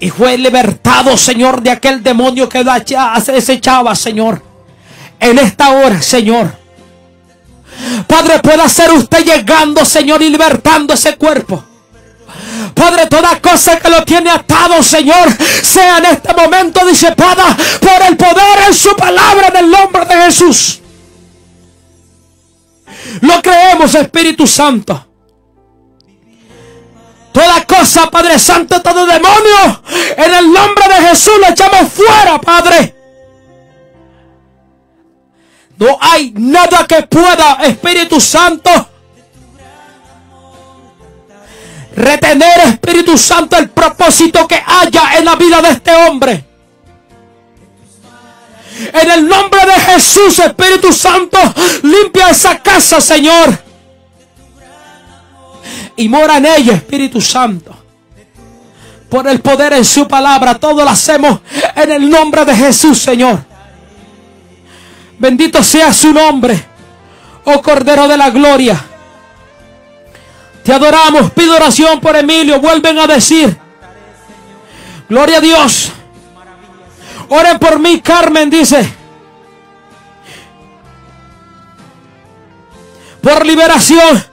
Y fue libertado, Señor, de aquel demonio que se desechaba, Señor. En esta hora, Señor. Padre, pueda ser usted llegando, Señor, y libertando ese cuerpo. Padre, toda cosa que lo tiene atado, Señor, sea en este momento disipada por el poder en su palabra en el nombre de Jesús. Lo creemos, Espíritu Santo. Toda cosa, Padre Santo, todo demonio, en el nombre de Jesús lo echamos fuera, Padre. No hay nada que pueda, Espíritu Santo, retener, Espíritu Santo, el propósito que haya en la vida de este hombre. En el nombre de Jesús, Espíritu Santo, limpia esa casa, Señor y mora en ella, Espíritu Santo. Por el poder en su palabra, todo lo hacemos en el nombre de Jesús, Señor. Bendito sea su nombre, oh Cordero de la Gloria. Te adoramos, pido oración por Emilio, vuelven a decir. Gloria a Dios. Oren por mí, Carmen dice. Por liberación.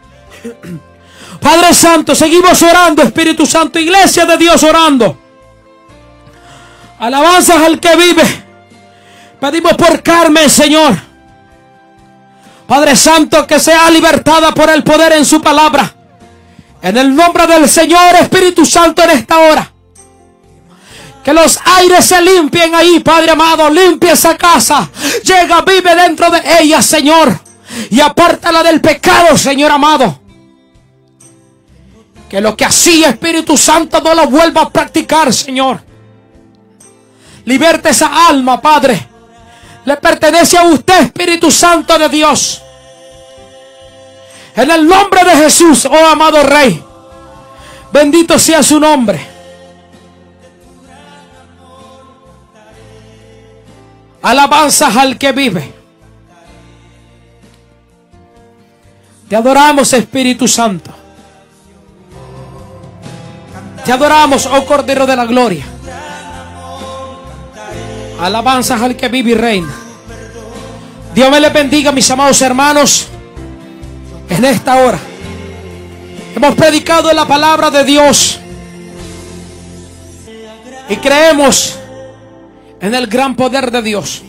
Padre Santo, seguimos orando, Espíritu Santo, Iglesia de Dios orando. Alabanzas al que vive. Pedimos por Carmen, Señor. Padre Santo, que sea libertada por el poder en su palabra. En el nombre del Señor, Espíritu Santo, en esta hora. Que los aires se limpien ahí, Padre amado. Limpia esa casa. Llega, vive dentro de ella, Señor. Y apártala del pecado, Señor amado. Que lo que hacía Espíritu Santo no lo vuelva a practicar, Señor. Liberte esa alma, Padre. Le pertenece a usted, Espíritu Santo de Dios. En el nombre de Jesús, oh amado Rey, bendito sea su nombre. Alabanzas al que vive. Te adoramos, Espíritu Santo. Te adoramos, oh Cordero de la Gloria. Alabanzas al que vive y reina. Dios me le bendiga, mis amados hermanos, en esta hora. Hemos predicado en la palabra de Dios y creemos en el gran poder de Dios.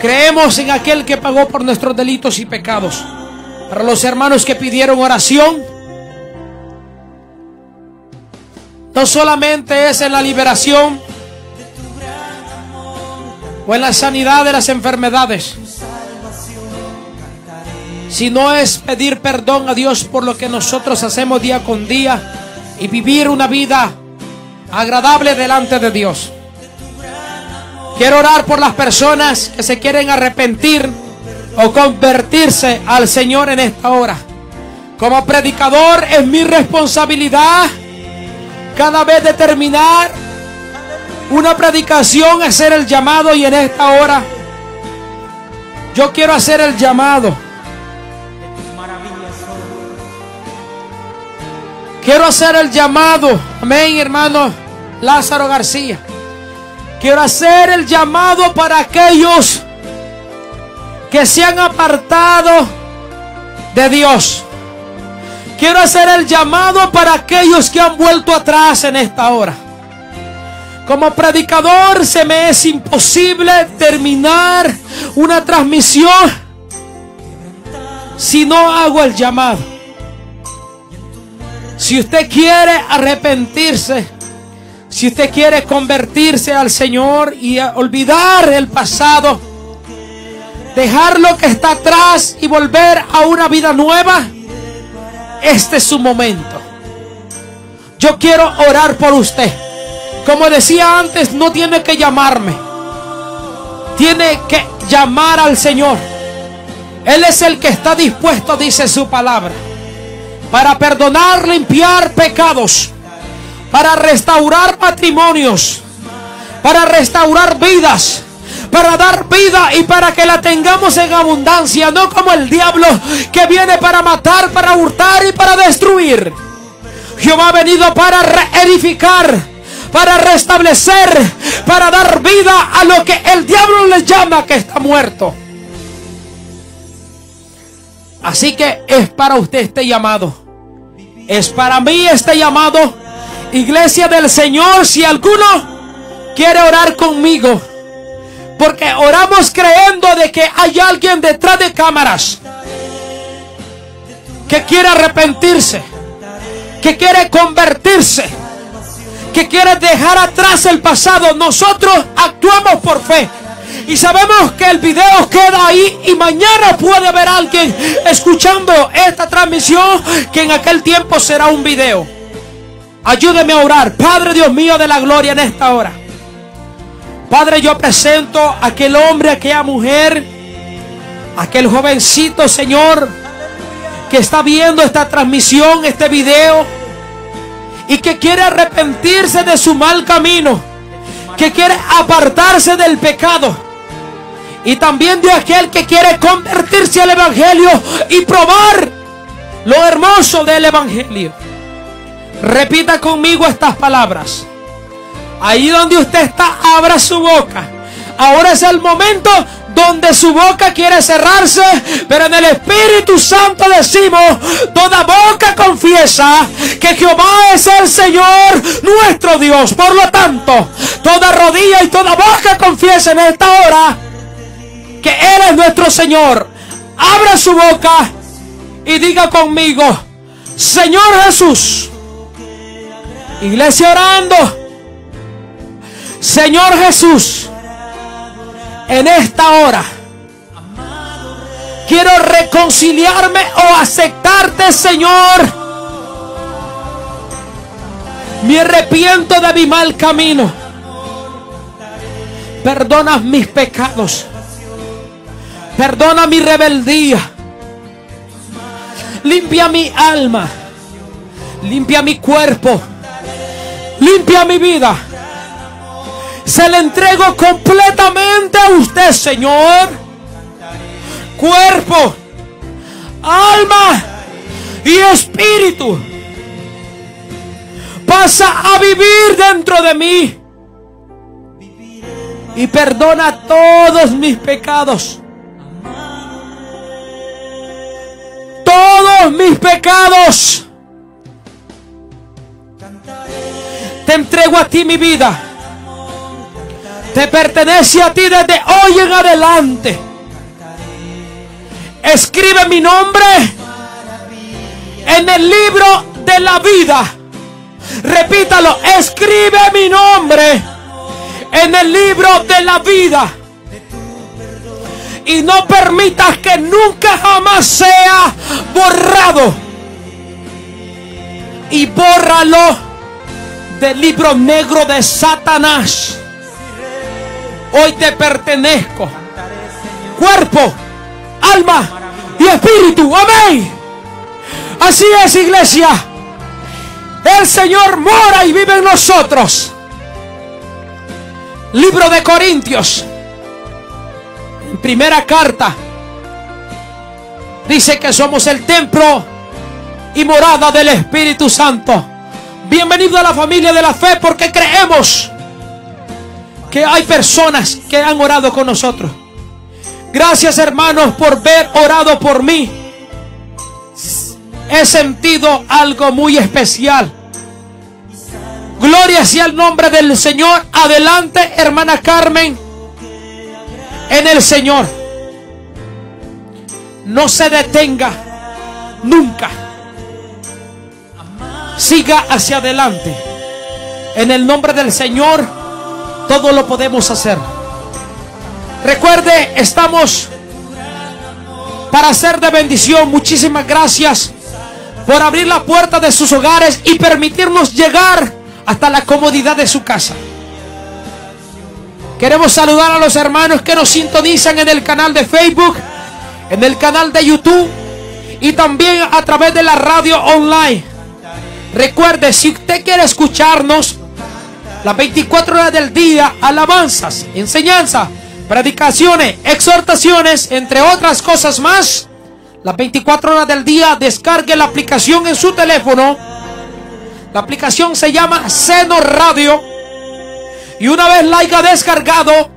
Creemos en aquel que pagó por nuestros delitos y pecados. Para los hermanos que pidieron oración, no solamente es en la liberación o en la sanidad de las enfermedades, sino es pedir perdón a Dios por lo que nosotros hacemos día con día y vivir una vida agradable delante de Dios. Quiero orar por las personas que se quieren arrepentir o convertirse al Señor en esta hora. Como predicador es mi responsabilidad cada vez determinar una predicación, hacer el llamado y en esta hora yo quiero hacer el llamado. Quiero hacer el llamado. Amén, hermano Lázaro García. Quiero hacer el llamado para aquellos que se han apartado de Dios. Quiero hacer el llamado para aquellos que han vuelto atrás en esta hora. Como predicador se me es imposible terminar una transmisión si no hago el llamado. Si usted quiere arrepentirse, si usted quiere convertirse al Señor y olvidar el pasado, dejar lo que está atrás y volver a una vida nueva, este es su momento. Yo quiero orar por usted. Como decía antes, no tiene que llamarme. Tiene que llamar al Señor. Él es el que está dispuesto, dice su palabra, para perdonar, limpiar pecados, para restaurar matrimonios, para restaurar vidas, para dar vida y para que la tengamos en abundancia, no como el diablo que viene para matar, para hurtar y para destruir. Jehová ha venido para reedificar, para restablecer, para dar vida a lo que el diablo le llama que está muerto. Así que es para usted este llamado. Es para mí este llamado. Iglesia del Señor, si alguno quiere orar conmigo, porque oramos creyendo de que hay alguien detrás de cámaras que quiere arrepentirse, que quiere convertirse, que quiere dejar atrás el pasado. Nosotros actuamos por fe. Y sabemos que el video queda ahí y mañana puede haber alguien escuchando esta transmisión que en aquel tiempo será un video. Ayúdeme a orar. Padre Dios mío de la gloria en esta hora. Padre, yo presento a aquel hombre, aquella mujer, aquel jovencito, Señor, que está viendo esta transmisión, este video, y que quiere arrepentirse de su mal camino, que quiere apartarse del pecado. Y también de aquel que quiere convertirse al Evangelio y probar lo hermoso del Evangelio. Repita conmigo estas palabras. Ahí donde usted está, abra su boca. Ahora es el momento donde su boca quiere cerrarse, pero en el Espíritu Santo decimos, toda boca confiesa que Jehová es el Señor nuestro Dios. Por lo tanto, toda rodilla y toda boca confiesa en esta hora que Él es nuestro Señor. Abra su boca y diga conmigo, Señor Jesús, iglesia orando. Señor Jesús, en esta hora quiero reconciliarme o aceptarte, Señor. Me arrepiento de mi mal camino. Perdona mis pecados. Perdona mi rebeldía. Limpia mi alma. Limpia mi cuerpo. Limpia mi vida. Se le entrego completamente a usted, Señor. Cuerpo, alma y espíritu. Pasa a vivir dentro de mí. Y perdona todos mis pecados. Todos mis pecados. Te entrego a ti mi vida. Te pertenece a ti desde hoy en adelante. Escribe mi nombre en el libro de la vida. Repítalo, escribe mi nombre en el libro de la vida. Y no permitas que nunca jamás sea borrado. Y bórralo del libro negro de Satanás. Hoy te pertenezco. Cuerpo, alma y espíritu. Amén. Así es, iglesia. El Señor mora y vive en nosotros. Libro de Corintios. Primera carta. Dice que somos el templo y morada del Espíritu Santo. Bienvenido a la familia de la fe porque creemos que hay personas que han orado con nosotros. Gracias hermanos por ver orado por mí. He sentido algo muy especial. Gloria sea el nombre del Señor. Adelante, hermana Carmen. En el Señor. No se detenga nunca siga hacia adelante. En el nombre del Señor, todo lo podemos hacer. Recuerde, estamos para ser de bendición. Muchísimas gracias por abrir la puerta de sus hogares y permitirnos llegar hasta la comodidad de su casa. Queremos saludar a los hermanos que nos sintonizan en el canal de Facebook, en el canal de YouTube y también a través de la radio online. Recuerde, si usted quiere escucharnos las 24 horas del día, alabanzas, enseñanza, predicaciones, exhortaciones, entre otras cosas más, las 24 horas del día, descargue la aplicación en su teléfono. La aplicación se llama Seno Radio. Y una vez la haya descargado,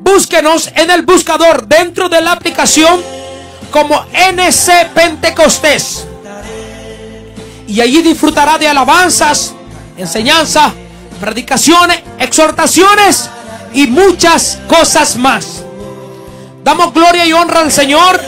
búsquenos en el buscador dentro de la aplicación como NC Pentecostés y allí disfrutará de alabanzas, enseñanza, predicaciones, exhortaciones y muchas cosas más. Damos gloria y honra al Señor.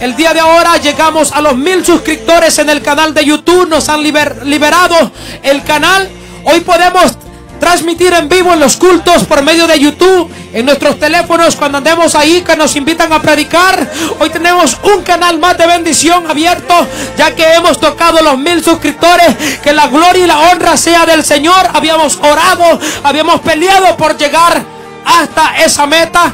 El día de ahora llegamos a los mil suscriptores en el canal de YouTube. Nos han liberado el canal. Hoy podemos transmitir en vivo en los cultos por medio de YouTube, en nuestros teléfonos cuando andemos ahí que nos invitan a predicar. Hoy tenemos un canal más de bendición abierto, ya que hemos tocado los mil suscriptores. Que la gloria y la honra sea del Señor. Habíamos orado, habíamos peleado por llegar hasta esa meta.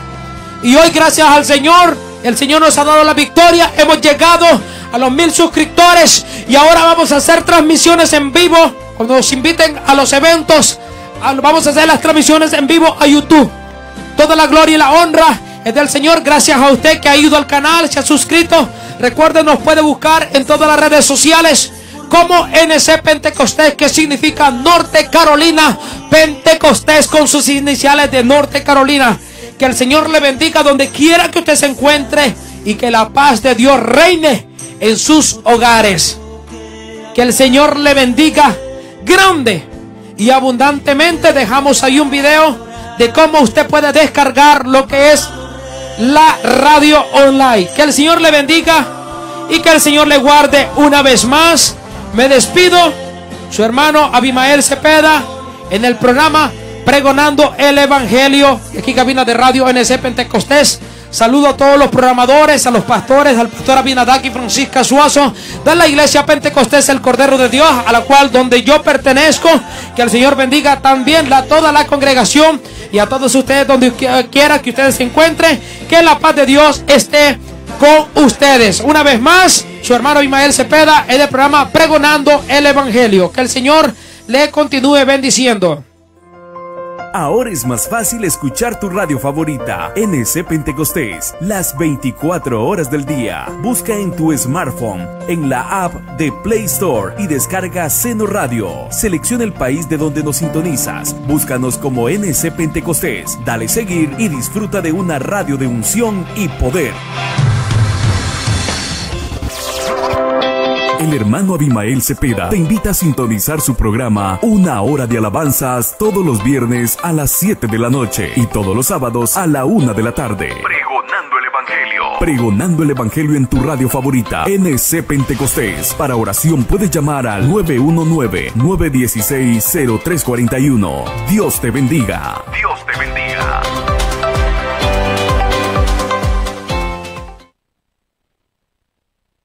Y hoy gracias al Señor, el Señor nos ha dado la victoria. Hemos llegado a los mil suscriptores y ahora vamos a hacer transmisiones en vivo. Cuando nos inviten a los eventos vamos a hacer las transmisiones en vivo a YouTube. Toda la gloria y la honra es del Señor. Gracias a usted que ha ido al canal, se ha suscrito. Recuerden, nos puede buscar en todas las redes sociales como NC Pentecostés, que significa Norte Carolina Pentecostés con sus iniciales de Norte Carolina. Que el Señor le bendiga donde quiera que usted se encuentre y que la paz de Dios reine en sus hogares. Que el Señor le bendiga grande y abundantemente dejamos ahí un video de cómo usted puede descargar lo que es la radio online. Que el Señor le bendiga y que el Señor le guarde una vez más. Me despido, su hermano Abimael Cepeda, en el programa Pregonando el Evangelio, aquí cabina de radio NC Pentecostés. Saludo a todos los programadores, a los pastores, al pastor Abinadaki Francisca Suazo de la iglesia Pentecostés el Cordero de Dios, a la cual donde yo pertenezco. Que el Señor bendiga también a toda la congregación y a todos ustedes donde quiera que ustedes se encuentren. Que la paz de Dios esté con ustedes. Una vez más, su hermano Ismael Cepeda en el programa Pregonando el Evangelio. Que el Señor le continúe bendiciendo. Ahora es más fácil escuchar tu radio favorita, NC Pentecostés, las 24 horas del día. Busca en tu smartphone, en la app de Play Store y descarga Seno Radio. Selecciona el país de donde nos sintonizas. Búscanos como NC Pentecostés. Dale seguir y disfruta de una radio de unción y poder. El hermano Abimael Cepeda te invita a sintonizar su programa Una hora de alabanzas todos los viernes a las 7 de la noche y todos los sábados a la 1 de la tarde. Pregonando el Evangelio. Pregonando el Evangelio en tu radio favorita, NC Pentecostés. Para oración puedes llamar al 919-916-0341. Dios te bendiga. Dios te bendiga.